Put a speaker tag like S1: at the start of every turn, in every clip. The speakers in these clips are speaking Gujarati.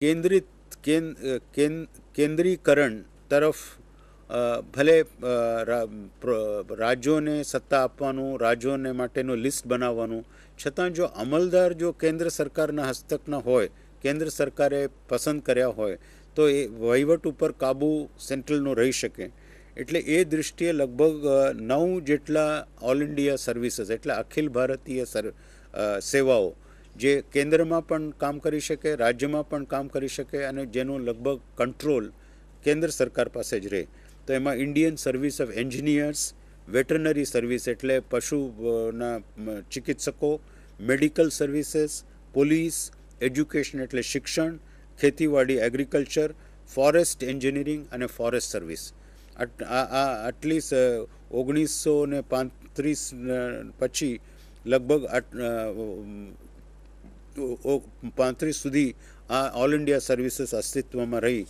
S1: કેન્દ્રિત કેન્દ્રીકરણ તરફ ભલે રાજ્યોને સત્તા આપવાનું, રાજ્યોને માટેનું લિસ્ટ બનાવવાનું, છતાં જો અમલદાર જો કેન્દ્ર સરકારના હસ્તકના હોય, કેન્દ્ર સરકારે પસંદ કર્યા હોય, તો એ વહીવટ ઉપર કાબુ સેન્ટ્રલનો રહી શકે. એટલે એ દૃષ્ટિએ લગભગ નવ જેટલા ઓલ ઇન્ડિયા સર્વિસીસ, એટલે અખિલ ભારતીય સર સેવાઓ જે કેન્દ્રમાં પણ કામ કરી શકે, રાજ્યમાં પણ કામ કરી શકે અને જેનું લગભગ કંટ્રોલ કેન્દ્ર સરકાર પાસે જ રહે. તો એમાં Indian service of engineers veterinary service એટલે પશુના ચિકિત્સકો મેડિકલ સર્વિસીસ પોલીસ એજ્યુકેશન એટલે શિક્ષણ, ખેતીવાડી એગ્રીકલ્ચર ફોરેસ્ટ એન્જિનિયરિંગ અને ફોરેસ્ટ સર્વિસ આટલી ઓગણીસો ને પાંત્રીસ પછી લગભગ પાંત્રીસ સુધી આ ઓલ ઇન્ડિયા સર્વિસીસ અસ્તિત્વમાં રહી.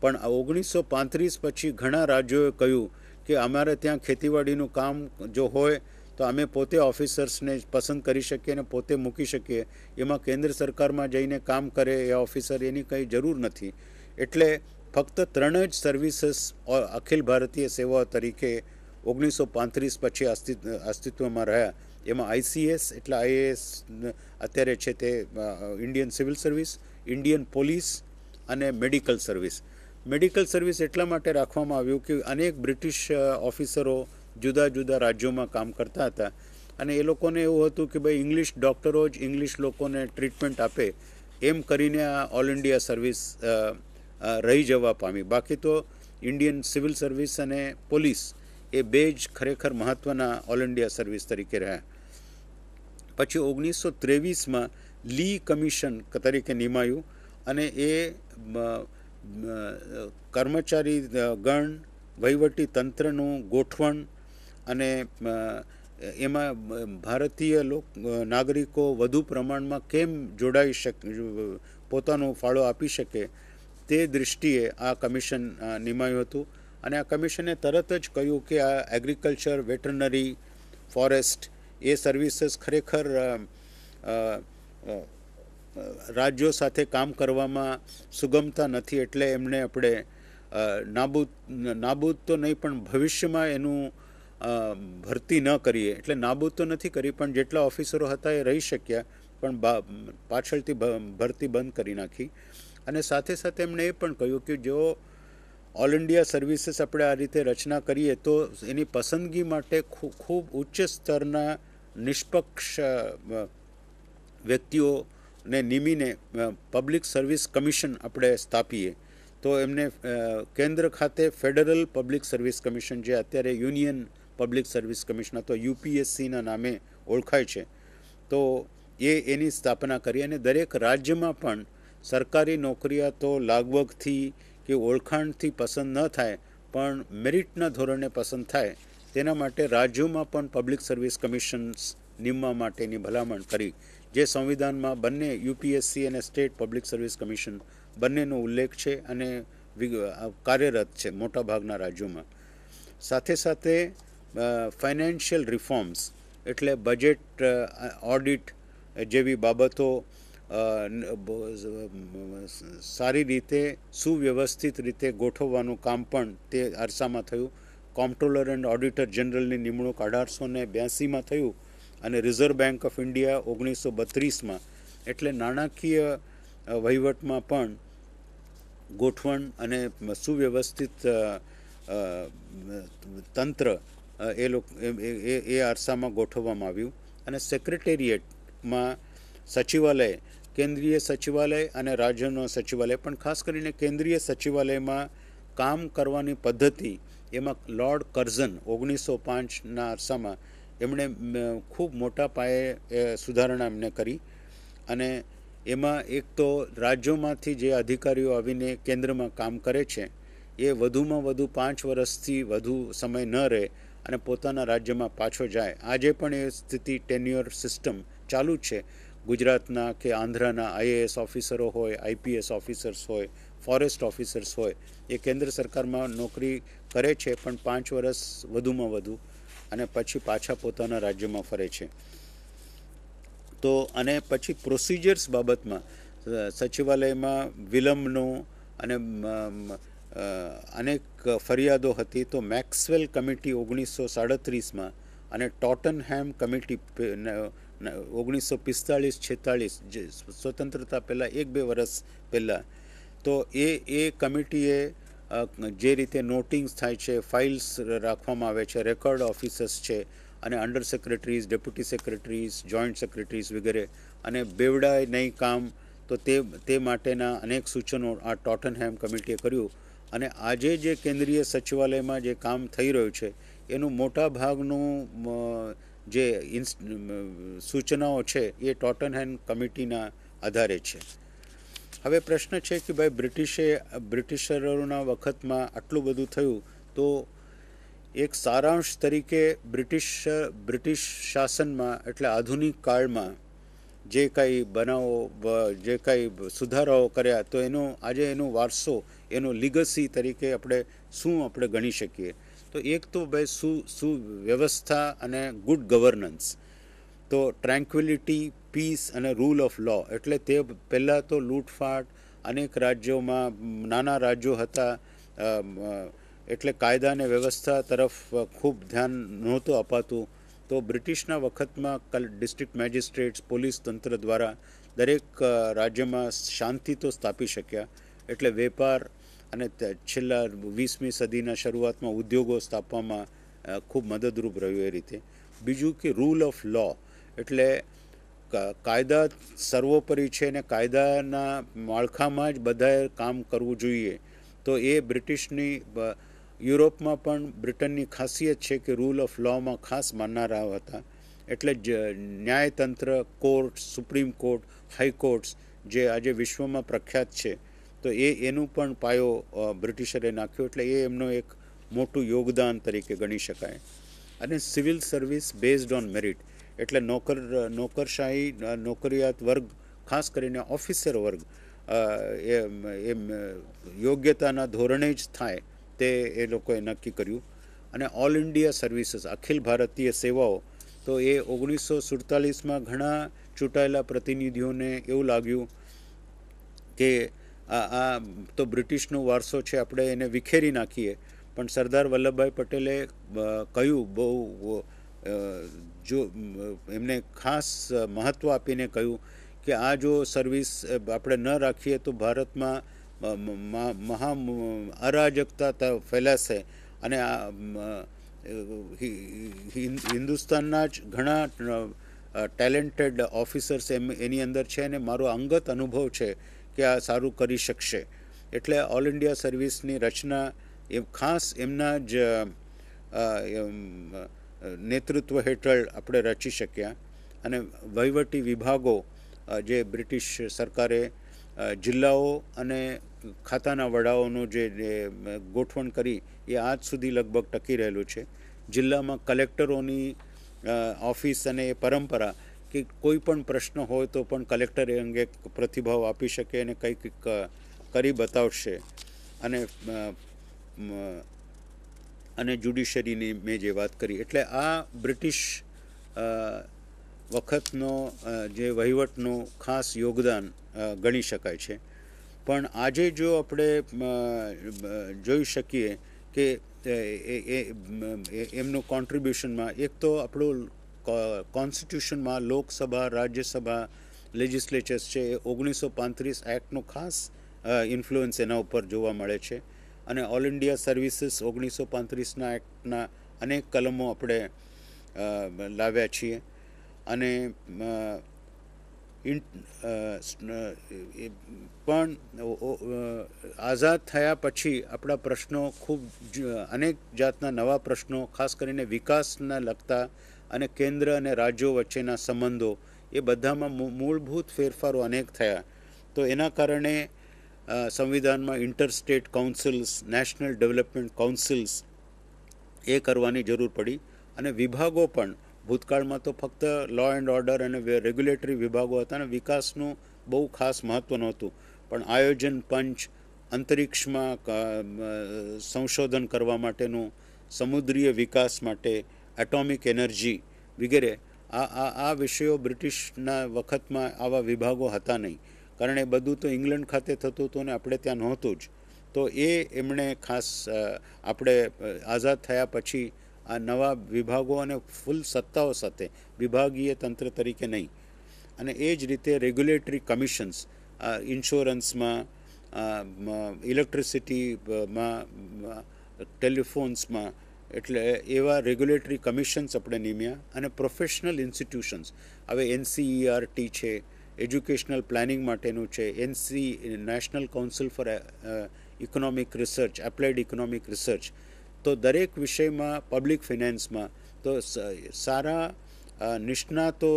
S1: પણ ઓગણીસો પાંત્રીસ પછી ઘણા રાજ્યોએ કહ્યું કે અમારે ત્યાં ખેતીવાડીનું કામ જો હોય તો અમે પોતે ઓફિસર્સને પસંદ કરી શકીએ અને પોતે મૂકી શકીએ. એમાં કેન્દ્ર સરકારમાં જઈને કામ કરે એ ઓફિસર એની કંઈ જરૂર નથી. એટલે ફક્ત ત્રણ જ સર્વિસીસ અખિલ ભારતીય સેવાઓ તરીકે ઓગણીસો પાંત્રીસ પછી અસ્તિત્વમાં રહ્યા. એમાં આઈસીએસ એટલે આઈએએસ અત્યારે છે તે Indian civil service, Indian police અને મેડિકલ સર્વિસ. મેડિકલ સર્વિસ એટલા માટે રાખવામાં આવ્યું કે અનેક બ્રિટિશ ઓફિસરો જુદા જુદા રાજ્યોમાં કામ કરતા હતા. અને એ લોકોને એવું હતું કે ભાઈ ઇંગ્લિશ ડૉક્ટરો જ ઇંગ્લિશ લોકોને ટ્રીટમેન્ટ આપે. એમ કરીને આ ઓલ ઇન્ડિયા સર્વિસ રહી જવા પામી. બાકી તો ઇન્ડિયન સિવિલ સર્વિસ અને પોલીસ એ બે જ ખરેખર મહત્ત્વના ઓલ ઇન્ડિયા સર્વિસ તરીકે રહ્યા. પછી ઓગણીસો ત્રેવીસમાં લી કમિશન તરીકે નિમાયું અને એ કર્મચારી ગણ, વહીવટી તંત્રનું ગોઠવણ અને એમાં ભારતીય લોક નાગરિકો વધુ પ્રમાણમાં કેમ જોડાઈ શકે પોતાનો ફાળો આપી શકે તે દૃષ્ટિએ આ કમિશન નિમાયું હતું. અને આ કમિશને તરત જ કહ્યું કે આ એગ્રીકલ્ચર વેટરનરી ફોરેસ્ટ એ સર્વિસીસ ખરેખર રાજ્યો સાથે કામ કરવામાં સુગમતા નથી એટલે એમને આપણે નાબૂદ નાબૂદ તો નહીં પણ ભવિષ્યમાં એનું ભરતી ન કરીએ. એટલે નાબૂદ તો નથી કરી, પણ જેટલા ઓફિસરો હતા એ રહી શક્યા, પણ પાછળથી ભરતી બંધ કરી નાખી. અને સાથે સાથે એમણે એ પણ કહ્યું કે જો ઓલ ઇન્ડિયા સર્વિસીસ આપણે આ રીતે રચના કરીએ તો એની પસંદગી માટે ખૂબ ઉચ્ચ સ્તરના નિષ્પક્ષ વ્યક્તિઓને નિમીને પબ્લિક સર્વિસ કમિશન આપણે સ્થાપીએ. તો એમને કેન્દ્ર ખાતે ફેડરલ પબ્લિક સર્વિસ કમિશન જે અત્યારે યુનિયન પબ્લિક સર્વિસ કમિશન અથવા યુપીએસસીના નામે ઓળખાય છે. તો એ એની સ્થાપના કરી અને દરેક રાજ્યમાં પણ સરકારી નોકરીયાતો લાગવગથી કે ઓળખાણથી પસંદ ન થાય, પણ મેરિટના ધોરણે પસંદ થાય તેના માટે રાજ્યોમાં પણ પબ્લિક સર્વિસ કમિશન્સ નિમવા માટેની ભલામણ કરી, જે સંવિધાનમાં બંને યુપીએસસી અને સ્ટેટ પબ્લિક સર્વિસ કમિશન બંનેનો ઉલ્લેખ છે અને કાર્યરત છે મોટાભાગના રાજ્યોમાં. સાથે સાથે ફાઇનાન્શિયલ રિફોર્મ્સ એટલે બજેટ ઓડિટ જેવી બાબતો સારી રીતે સુવ્યવસ્થિત રીતે ગોઠવવાનું કામ પણ તે અરસામાં થયું. કોમ્પ્ટ્રોલર એન્ડ ઓડિટર જનરલની નિમણૂક અઢારસો ને બ્યાસીમાં થયું અને રિઝર્વ બેંક ઓફ ઇન્ડિયા ઓગણીસો બત્રીસમાં. એટલે નાણાકીય વહીવટમાં પણ ગોઠવણ અને સુવ્યવસ્થિત તંત્ર એ લોકો, એ આરસામાં ગોઠવવામાં આવ્યું. અને સેક્રેટેરિએટમાં સચિવાલય, કેન્દ્રીય સચિવાલય અને રાજ્યનો સચિવાલય. પણ ખાસ કરીને કેન્દ્રીય સચિવાલયમાં કામ કરવાની પદ્ધતિ એમાં લોર્ડ કર્ઝન ઓગણીસો પાંચના અરસામાં એમણે ખૂબ મોટા પાયે સુધારણા એમને કરી. અને એમાં એક તો રાજ્યોમાંથી જે અધિકારીઓ આવીને કેન્દ્રમાં કામ કરે છે, એ વધુમાં વધુ પાંચ વર્ષથી વધુ સમય ન રહે અને પોતાના રાજ્યમાં પાછો જાય. આજે પણ એ સ્થિતિ ટેન્યુઅર સિસ્ટમ ચાલુ જ છે. ગુજરાતના કે આંધ્રાના આઈએએસ ઓફિસરો હોય, આઈપીએસ ઓફિસર્સ હોય, ફોરેસ્ટ ઓફિસર્સ હોય, એ કેન્દ્ર સરકારમાં નોકરી કરે છે, પણ પાંચ વર્ષ વધુમાં વધુ અને પછી પાછા પોતાના રાજ્યમાં ફરે છે. તો અને પછી પ્રોસિજર્સ બાબતમાં સચિવાલયમાં વિલંબનો અને અનેક ફરિયાદો હતી, તો મેક્સવેલ કમિટી ઓગણીસો સાડત્રીસમાં અને ટોટનહેમ કમિટી ઓગણીસો પિસ્તાળીસ છેતાળીસ, જે સ્વતંત્રતા પહેલાં એક બે વર્ષ પહેલાં, તો એ એ કમિટીએ જે રીતે નોટિંગ્સ થાય છે, ફાઇલ્સ રાખવામાં આવે છે, રેકોર્ડ ઓફિસર્સ છે, અને under secretaries, deputy secretaries, joint secretaries વગેરે, અને બેવડાય નહીં કામ, તો તે તે માટેના અનેક સૂચનો આ ટોટનહેમ કમિટીએ કર્યું. અને આજે જે કેન્દ્રીય સચિવાલયમાં જે કામ થઈ રહ્યું છે, એનું મોટા ભાગનું જે સૂચનાઓ છે, એ ટોટનહેમ કમિટીના આધારે છે. હવે પ્રશ્ન છે કે ભાઈ બ્રિટિશે, બ્રિટિશરોના વખતમાં આટલું બધું થયું, તો એક સારાંશ તરીકે બ્રિટિશ બ્રિટિશ શાસનમાં, એટલે આધુનિક કાળમાં જે કાંઈ બનાવો જે કાંઈ સુધારાઓ કર્યા, તો એનો, આજે એનો વારસો, એનો લીગસી તરીકે આપણે શું આપણે ગણી શકીએ? તો એક તો ભાઈ સુ, સુવ્યવસ્થા અને ગુડ ગવર્નન્સ તો ટ્રેન્ક્વિલિટી પીસ અને રૂલ ઓફ લો એટલે તે પહેલાં તો લૂંટફાટ અનેક રાજ્યોમાં, નાના રાજ્યો હતા એટલે કાયદા અને વ્યવસ્થા તરફ ખૂબ ધ્યાન નહોતું અપાતું. તો બ્રિટિશના વખતમાં કલ ડિસ્ટ્રિક્ટ મેજિસ્ટ્રેટ્સ પોલીસ તંત્ર દ્વારા દરેક રાજ્યમાં શાંતિ તો સ્થાપી શક્યા. એટલે વેપાર અને છેલ્લા વીસમી સદીના શરૂઆતમાં ઉદ્યોગો સ્થાપવામાં ખૂબ મદદરૂપ રહ્યું એ રીતે. બીજું કે રૂલ ઓફ લો એટલે કાયદા સર્વોપરી છે અને કાયદાના માળખામાં જ બધાએ કામ કરવું જોઈએ. તો એ બ્રિટિશની યુરોપમાં પણ બ્રિટનની ખાસિયત છે કે રૂલ ઓફ લોમાં ખાસ માનનારા હતા. એટલે જ ન્યાયતંત્ર કોર્ટ, સુપ્રીમ કોર્ટ હાઈકોર્ટ્સ જે આજે વિશ્વમાં પ્રખ્યાત છે, તો એ એનું પણ પાયો બ્રિટિશરે નાખ્યો. એટલે એ એમનો એક મોટું યોગદાન તરીકે ગણી શકાય. અને civil service based on merit. એટલે નોકર, નોકરશાહી નોકરિયાત વર્ગ, ખાસ કરીને ઓફિસર વર્ગ એમ યોગ્યતાના ધોરણે જ થાય તે એ લોકોએ નક્કી કર્યું. અને all India services, Akhil Bharatiya સેવાઓ, તો એ ઓગણીસો સુડતાલીસમાં ઘણા ચૂંટાયેલા પ્રતિનિધિઓને એવું લાગ્યું કે આ આ તો બ્રિટિશનો વારસો છે, આપણે એને વિખેરી નાખીએ. પણ સરદાર વલ્લભભાઈ પટેલે કહ્યું, બહુ જો એમને ખાસ મહત્ત્વ આપીને કહ્યું કે આ જો સર્વિસ આપણે ન રાખીએ તો ભારતમાં મહા અરાજકતા ફેલાશે. અને આ હિન્દુસ્તાનના જ ઘણા ટેલેન્ટેડ ઓફિસર્સ એમ, એની અંદર છે અને મારો અંગત અનુભવ છે કે આ સારું કરી શકશે. એટલે ઓલ ઇન્ડિયા સર્વિસની રચના એ ખાસ એમના જ નેતૃત્વ હેઠળ આપણે રચી શક્યા અને વહીવટી વિભાગો જે બ્રિટિશ સરકારે જિલ્લાઓ અને ખાતાના વડાઓનું જે ગોઠવણ કરી એ આજ સુધી લગભગ ટકી રહેલું છે. જિલ્લામાં કલેક્ટરોની ઓફિસ અને એ પરંપરા કે કોઈ પણ પ્રશ્ન હોય તો પણ કલેક્ટર એ અંગે પ્રતિભાવ આપી શકે અને કંઈક કરી બતાવશે. અને અને જ્યુડિશરીની મેં જે વાત કરી. એટલે આ બ્રિટિશ વખતનો જે વહીવટનું ખાસ યોગદાન ગણી શકાય છે. પણ આજે જો આપણે જોઈ શકીએ કે એમનું કોન્ટ્રીબ્યુશનમાં એક તો આપણું કોન્સ્ટિટ્યુશનમાં લોકસભા, રાજ્યસભા લેજિસ્લેચર્સ છે, એ ઓગણીસો પાંત્રીસ એક્ટનું ખાસ ઇન્ફ્લુઅન્સ એના ઉપર જોવા મળે છે. અને ઓલ ઇન્ડિયા સર્વિસીસ ઓગણીસો પાંત્રીસના એક્ટના અનેક કલમો આપણે લાવ્યા છીએ. અને પણ આઝાદ થયા પછી આપણા પ્રશ્નો ખૂબ અનેક જાતના નવા પ્રશ્નો, ખાસ કરીને વિકાસના લગતા અને કેન્દ્ર અને રાજ્યો વચ્ચેના સંબંધો, એ બધામાં મૂળભૂત ફેરફારો અનેક થયા. તો એના કારણે સંવિધાનમાં interstate councils national development councils એ કરવાની જરૂર પડી અને વિભાગો પણ ભૂતકાળમાં તો ફક્ત લો એન્ડ ઓર્ડર અને રેગ્યુલેટરી વિભાગો હતા અને વિકાસનું બહુ ખાસ મહત્ત્વ નહોતું પણ આયોજન પંચ અંતરિક્ષમાં સંશોધન કરવા માટેનું સમુદ્રીય વિકાસ માટે એટોમિક એનર્જી વગેરે આ આ આ વિષયો બ્રિટિશના વખતમાં આવા વિભાગો હતા નહીં કારણ એ બધું તો ઇંગ્લેન્ડ ખાતે થતું હતું ને આપણે ત્યાં નહોતું જ. તો એ એમણે ખાસ આપણે આઝાદ થયા પછી આ નવા વિભાગો અને ફૂલ સત્તાઓ સાથે, વિભાગીય તંત્ર તરીકે નહીં, અને એ જ રીતે રેગ્યુલેટરી કમિશન્સ ઇન્સ્યોરન્સમાં ઇલેક્ટ્રિસિટીમાં ટેલિફોન્સમાં એટલે એવા રેગ્યુલેટરી કમિશન્સ આપણે નિમ્યા અને પ્રોફેશનલ ઇન્સ્ટિટ્યુશન્સ હવે એનસીઈઆરટી છે એજ્યુકેશનલ પ્લાનિંગ માટેનું છે. NC national council for economic research applied economic research તો દરેક વિષયમાં પબ્લિક ફિનાન્સમાં તો સારા નિષ્ણાતો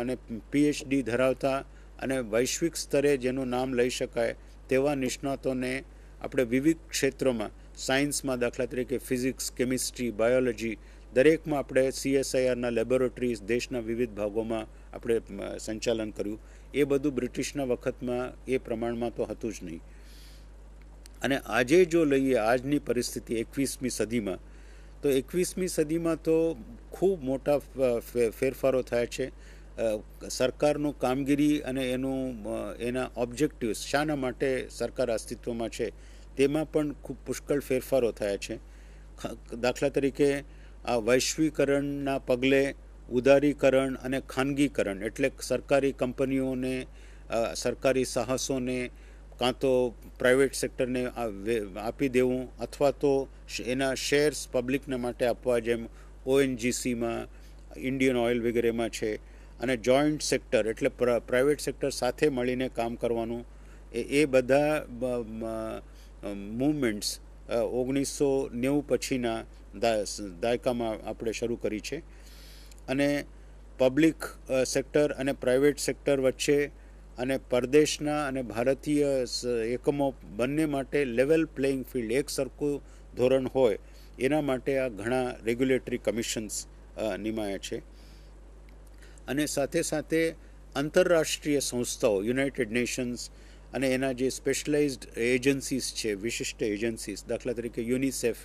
S1: અને પીએચડી ધરાવતા અને વૈશ્વિક સ્તરે જેનું નામ લઈ શકાય તેવા નિષ્ણાતોને આપણે વિવિધ ક્ષેત્રોમાં, સાયન્સમાં દાખલા તરીકે ફિઝિક્સ, કેમિસ્ટ્રી, બાયોલોજી, દરેકમાં આપણે સીએસઆઈઆરના લેબોરેટરીઝ, દેશના વિવિધ ભાગોમાં આપણે સંચાલન કર્યું. એ બધું બ્રિટિશના વખતમાં એ પ્રમાણમાં તો હતું જ નહીં. અને આજે જો લઈએ આજની પરિસ્થિતિ એકવીસમી સદીમાં, તો એકવીસમી સદીમાં તો ખૂબ મોટા ફેરફારો થયા છે. સરકારનું કામગીરી અને એનું એના ઓબ્જેક્ટિવ્સ શાના માટે સરકાર અસ્તિત્વમાં છે, તેમાં પણ ખૂબ પુષ્કળ ફેરફારો થયા છે. દાખલા તરીકે આ વૈશ્વિકરણના પગલે ઉદારીકરણ અને ખાનગીકરણ એટલે સરકારી કંપનીઓને સરકારી સાહસોને કાં તો પ્રાઇવેટ સેક્ટરને આપી દેવું અથવા તો એના શેર્સ પબ્લિકને માટે આપવા જેમ ઓએનજીસીમાં, ઇન્ડિયન ઓઇલ વગેરેમાં છે. અને જોઈન્ટ સેક્ટર એટલે પ્રાઇવેટ સેક્ટર સાથે મળીને કામ કરવાનું. એ બધા મૂવમેન્ટ્સ ઓગણીસો નેવું પછીના દાયકામાં આપણે શરૂ કરી છે. અને પબ્લિક સેક્ટર અને પ્રાઇવેટ સેક્ટર વચ્ચે અને પરદેશના અને ભારતીય એકમો બંને માટે લેવલ પ્લેઇંગ ફિલ્ડ એક સરખું ધોરણ હોય, એના માટે આ ઘણા રેગ્યુલેટરી કમિશન્સ નિમાયા છે. અને સાથે સાથે આંતરરાષ્ટ્રીય સંસ્થાઓ યુનાઇટેડ નેશન્સ અને એના જે સ્પેશલાઇઝ્ડ એજન્સીસ છે, વિશિષ્ટ એજન્સીસ દાખલા તરીકે યુનિસેફ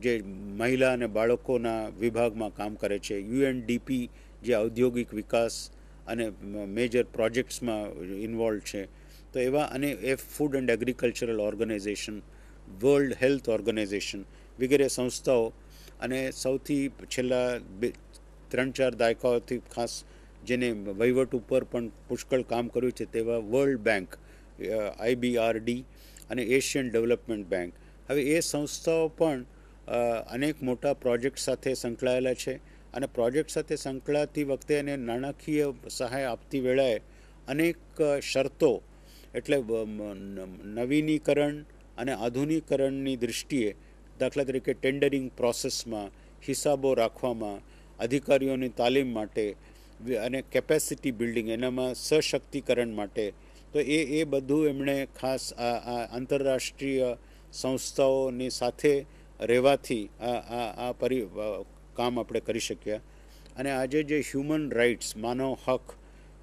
S1: જે મહિલા અને બાળકોના વિભાગમાં કામ કરે છે. યુએનડીપી જે ઔદ્યોગિક વિકાસ અને મેજર પ્રોજેક્ટ્સમાં ઇન્વોલ્વ છે. તો એવા અને એ food and agricultural organisation world health organisation વગેરે સંસ્થાઓ અને સૌથી છેલ્લા બે, ત્રણ, ચાર દાયકાઓથી ખાસ જેને વહીવટ ઉપર પણ પુષ્કળ કામ કર્યું છે તેવા વર્લ્ડ બેંક આઈબીઆરડી અને એશિયન ડેવલપમેન્ટ બેંક હવે એ સંસ્થાઓ પણ અનેક મોટા પ્રોજેક્ટ સાથે સંકળાયેલા છે અને પ્રોજેક્ટ સાથે સંકળાતી વખતે એને નાણાકીય સહાય આપતી વેળાએ અનેક શરતો એટલે નવીનીકરણ અને આધુનિકરણની દૃષ્ટિએ દાખલા તરીકે ટેન્ડરિંગ પ્રોસેસમાં હિસાબો રાખવામાં, અધિકારીઓની તાલીમ માટે અને કેપેસિટી બિલ્ડિંગ એનામાં સશક્તિકરણ માટે, તો એ એ બધું એમણે ખાસ આ આંતરરાષ્ટ્રીય સંસ્થાઓની સાથે રહેવાથી આ આ આ પરિ કામ આપણે કરી શક્યા અને આજે જે હ્યુમન રાઇટ્સ માનવ હક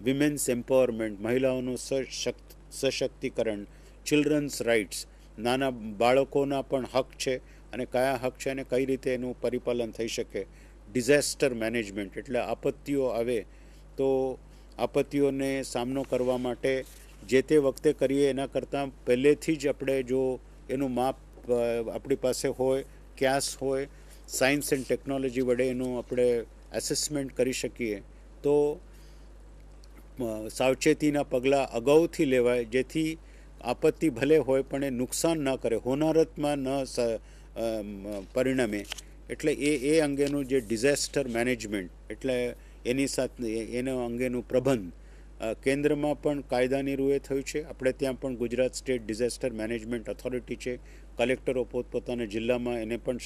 S1: વિમેન્સ એમ્પાવરમેન્ટ મહિલાઓનું સશક્ત સશક્તિકરણ ચિલ્ડ્રન્સ રાઇટ્સ નાના બાળકોના પણ હક છે અને કયા હક છે અને કઈ રીતે એનું પરિપાલન થઈ શકે. ડિઝાસ્ટર મેનેજમેન્ટ એટલે આપત્તિઓ આવે તો આપત્તિઓને સામનો કરવા માટે જે તે વખતે કરીએ એના કરતાં પહેલેથી જ આપણે જો એનું માપ આપણી પાસે હોય ક્યાસ હોય સાયન્સ એન્ડ ટેકનોલોજી વડે એનું આપણે એસેસમેન્ટ કરી શકીએ. તો સાવચેતીના પગલાં અગાઉથી લેવાય, જેથી આપત્તિ ભલે હોય પણ એ નુકસાન ન કરે, હોનારતમાં ન પરિણમે. એટલે એ એ અંગેનું જે ડિઝાસ્ટર મેનેજમેન્ટ એટલે એની સાથે એના અંગેનું પ્રબંધ કેન્દ્રમાં પણ કાયદાની રૂએ થયું છે. આપણે ત્યાં પણ Gujarat state disaster management authority છે. કલેક્ટરો પોતપોતાના જિલ્લામાં એને પણ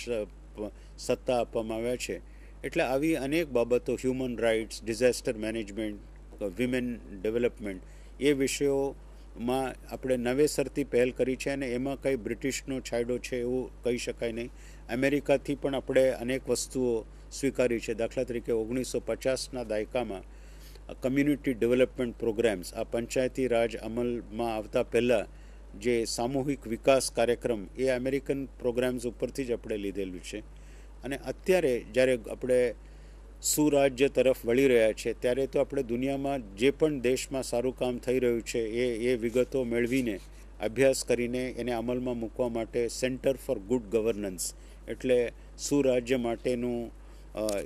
S1: સત્તા આપવામાં આવ્યા છે. એટલે આવી અનેક બાબતો human rights disaster management women development એ વિષયોમાં આપણે નવેસરથી પહેલ કરી છે અને એમાં કંઈ બ્રિટિશનો છાંયડો છે એવું કહી શકાય નહીં. અમેરિકાથી પણ આપણે અનેક વસ્તુઓ સ્વીકારી છે. દાખલા તરીકે ઓગણીસો પચાસના દાયકામાં કમ્યુનિટી ડેવલપમેન્ટ પ્રોગ્રામ્સ આ પંચાયતી રાજ અમલમાં આવતા પહેલાં જે સામૂહિક વિકાસ કાર્યક્રમ, એ અમેરિકન પ્રોગ્રામ્સ ઉપરથી જ આપણે લીધેલું છે. અને અત્યારે જ્યારે આપણે સુરાજ્ય તરફ વળી રહ્યા છે, ત્યારે તો આપણે દુનિયામાં જે પણ દેશમાં સારું કામ થઈ રહ્યું છે, એ એ વિગતો મેળવીને અભ્યાસ કરીને એને અમલમાં મૂકવા માટે સેન્ટર ફોર ગુડ ગવર્નન્સ એટલે સુરાજ્ય માટેનું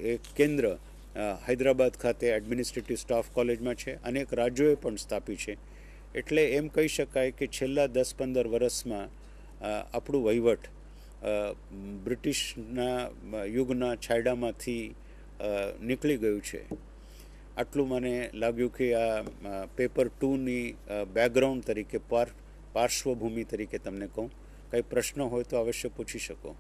S1: એક કેન્દ્ર હૈદરાબાદ ખાતે એડમિનિસ્ટ્રેટિવ સ્ટાફ કોલેજમાં છે. અનેક રાજ્યોએ પણ સ્થાપી છે. એટલે એમ કહી શકાય કે છેલ્લા દસ પંદર વર્ષમાં આપણું વહીવટ બ્રિટિશના યુગના છાયડામાંથી નીકળી ગયું છે. આટલું મને લાગ્યું કે આ પેપર ટુની બેકગ્રાઉન્ડ તરીકે, પાર, પાર્શ્વભૂમિ તરીકે તમને કહું. કંઈ પ્રશ્ન હોય તો અવશ્ય પૂછી શકો.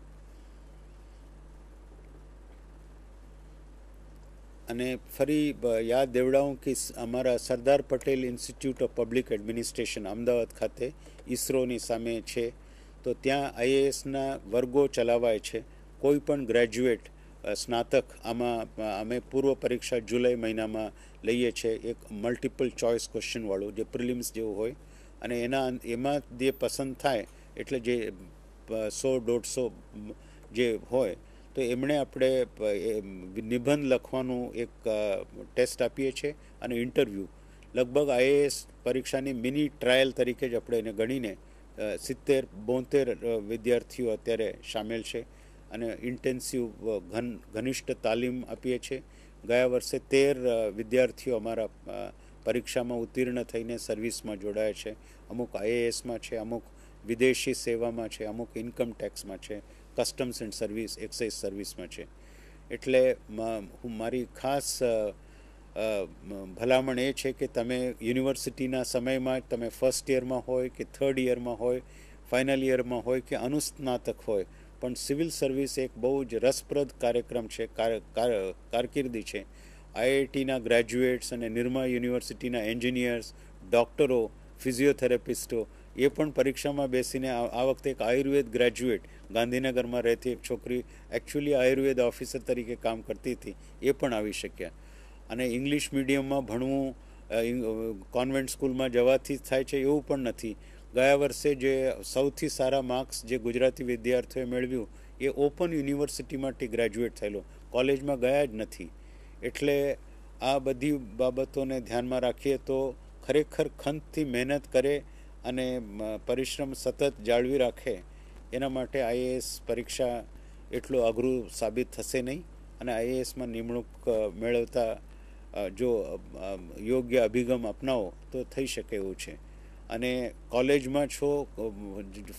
S1: અને ફરી યાદ દેવડાવું કે અમારા Sardar Patel institute of public administration, Ahmedabad ખાતે ઈસરોની સામે છે. તો ત્યાં આઈએએસના વર્ગો ચલાવાય છે. કોઈ પણ ગ્રેજ્યુએટ સ્નાતક આમાં અમે પૂર્વ પરીક્ષા જુલાઈ મહિનામાં લઈએ છીએ એક મલ્ટિપલ ચોઇસ ક્વેશ્ચનવાળું જે પ્રિલિમ્સ જેવું હોય. અને એના એમાં જે પસંદ થાય, એટલે જે સો દોઢસો જે હોય તો એમણે આપણે નિબંધ લખવાનું એક ટેસ્ટ આપીએ છીએ અને ઇન્ટરવ્યૂ. લગભગ આઈએએસ પરીક્ષાની મિની ટ્રાયલ તરીકે જ આપણે એને ગણીને સિત્તેર, બોતેર વિદ્યાર્થીઓ અત્યારે સામેલ છે અને ઇન્ટેન્સિવ ઘન, ઘનિષ્ઠ તાલીમ આપીએ છીએ. ગયા વર્ષે તેર વિદ્યાર્થીઓ અમારા પરીક્ષામાં ઉત્તીર્ણ થઈને સર્વિસમાં જોડાયા છે. અમુક આઈએએસમાં છે, અમુક વિદેશી સેવામાં છે, અમુક ઇન્કમ ટેક્સમાં છે. કસ્ટમ્સ એન્ડ સર્વિસ એક્સાઇઝ સર્વિસમાં છે. એટલે હું મારી ખાસ ભલામણ એ છે કે તમે યુનિવર્સિટીના સમયમાં, તમે ફર્સ્ટ યરમાં હોય કે થર્ડ યરમાં હોય ફાઇનલ યરમાં હોય કે અનુસ્નાતક હોય, પણ સિવિલ સર્વિસ એક બહુ જ રસપ્રદ કાર્યક્રમ છે કારકિર્દી છે. આઈઆઈટીના ગ્રેજ્યુએટ્સ અને નિર્મા યુનિવર્સિટીના એન્જિનિયર્સ ડૉક્ટરો ફિઝિયોથેરાપિસ્ટો એ પણ પરીક્ષામાં બેસીને આ વખતે એક આયુર્વેદ ગ્રેજ્યુએટ ગાંધીનગરમાં રહેતી એક છોકરી એકચ્યુઅલી આયુર્વેદ ઓફિસર તરીકે કામ કરતી હતી. એ પણ આવી શક્યા. અને ઇંગ્લિશ મીડિયમમાં ભણવું કોન્વેન્ટ સ્કૂલમાં જવાથી થાય છે એવું પણ નથી. ગયા વર્ષે જે સૌથી સારા માર્ક્સ જે ગુજરાતી વિદ્યાર્થીઓએ મેળવ્યું, એ ઓપન યુનિવર્સિટીમાંથી ગ્રેજ્યુએટ થયેલો. કોલેજમાં ગયા જ નથી. એટલે આ બધી બાબતોને ધ્યાનમાં રાખીએ તો ખરેખર ખંતથી મહેનત કરે અને પરિશ્રમ સતત જાળવી રાખે એના માટે આઈએએસ પરીક્ષા એટલું અઘરું સાબિત થશે નહીં અને આઈએએસમાં નિમણૂક મેળવતા જો યોગ્ય અભિગમ અપનાવો તો થઈ શકે એવું છે. અને કોલેજમાં છો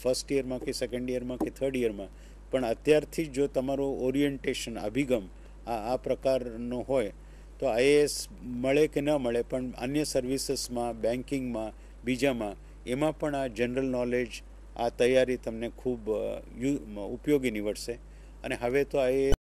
S1: ફર્સ્ટ યરમાં કે સેકન્ડ યરમાં કે થર્ડ યરમાં, પણ અત્યારથી જ જો તમારું ઓરિએન્ટેશન, અભિગમ આ આ પ્રકારનો હોય, તો આઈએએસ મળે કે ન મળે, પણ અન્ય સર્વિસીસમાં, બેન્કિંગમાં, બીજામાં એમાં પણ આ જનરલ નોલેજ આ તૈયારી તમને ખૂબ ઉપયોગી નીવડશે. અને હવે તો આઈએએસ